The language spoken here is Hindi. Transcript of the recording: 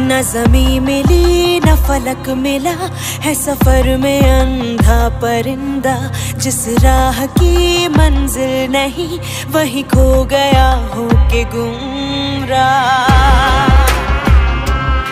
न जमी मिली, न फलक मिला, है सफ़र में अंधा परिंदा। जिस राह की मंजिल नहीं, वही खो गया हो के गुमराह।